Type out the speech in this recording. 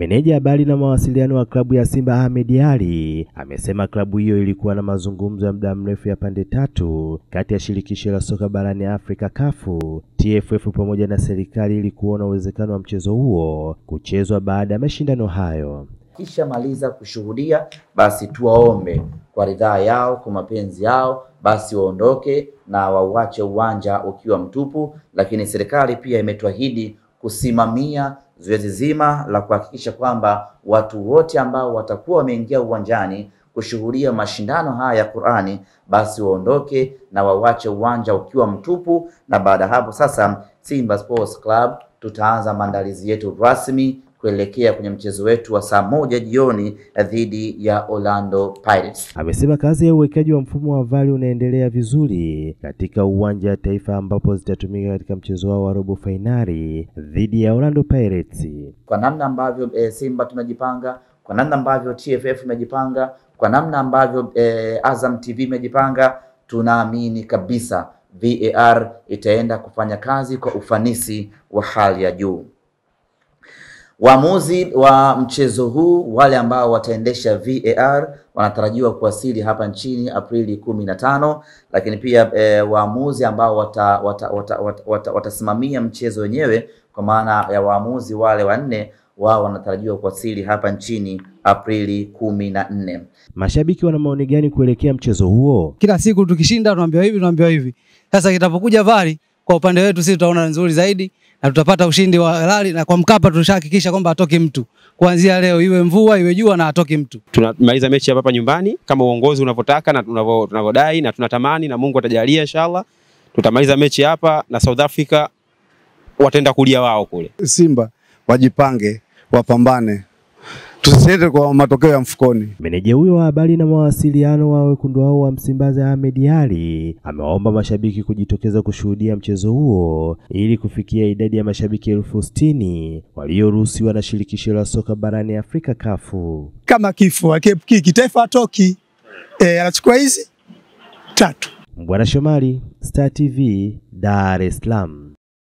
Meneja habari na mawasiliano wa klabu ya Simba Ahmed Ali amesema klabu hiyo ilikuwa na mazungumzo ya muda mrefu ya pande tatu kati ya shirikisho la soka barani Afrika kafu TFF pamoja na serikali ili kuona uwezekano wa mchezo huo kuchezwa baada ya mashindano hayo. Kisha maliza kushuhudia, basi tuwaombe kwa ridhaa yao, kwa mapenzi yao, basi waondoke na wauache uwanja ukiwa mtupu. Lakini serikali pia imetuahidi kusimamia zoezi zima la kuhakikisha kwamba watu wote ambao watakuwa wameingia uwanjani kushuhudia mashindano haya ya Qur'ani basi waondoke na wawache uwanja ukiwa mtupu. Na baada hapo sasa, Simba Sports Club tutaanza maandalizi yetu rasmi kuelekea kwenye mchezo wetu wa saa moja jioni dhidi ya Orlando Pirates. Amesema kazi ya uwekaji wa mfumo wa VAR unaendelea vizuri katika uwanja wa Taifa ambapo zitatumika katika mchezo wao wa robo fainali dhidi ya Orlando Pirates. Kwa namna ambavyo e, Simba tunajipanga, kwa namna ambavyo TFF imejipanga, kwa namna ambavyo e, Azam TV imejipanga, tunaamini kabisa VAR itaenda kufanya kazi kwa ufanisi wa hali ya juu. Waamuzi wa mchezo huu wale ambao wataendesha VAR wanatarajiwa kuwasili hapa nchini Aprili kumi na tano, lakini pia e, waamuzi ambao watasimamia wata, wata, wata, wata, wata mchezo wenyewe kwa maana ya waamuzi wale wanne wao wanatarajiwa kuwasili hapa nchini Aprili kumi na nne. Mashabiki wana maoni gani kuelekea mchezo huo? Kila siku tukishinda tunaambiwa hivi tunaambiwa hivi. Sasa kitapokuja VAR kwa upande wetu sisi tutaona nzuri zaidi na tutapata ushindi wa halali, na kwa Mkapa tulishahakikisha kwamba atoki mtu kuanzia leo, iwe mvua iwe jua, na atoki mtu. Tunamaliza mechi hapa hapa nyumbani kama uongozi unavyotaka na tunavyodai na tunatamani, na Mungu atajalia inshallah, tutamaliza mechi hapa na South Africa wataenda kulia wao kule. Simba wajipange, wapambane, tusiende kwa matokeo ya mfukoni. Meneja huyo wa habari na mawasiliano wa wekundu hao wa Msimbazi Ahmed Ali amewaomba mashabiki kujitokeza kushuhudia mchezo huo ili kufikia idadi ya mashabiki elfu sitini walioruhusiwa na shirikisho la soka barani Afrika kafu. Kama kifo akiepukiki taifa atoki, e, anachukua hizi tatu. Bwana Shomari, Star TV, Dar es Salaam.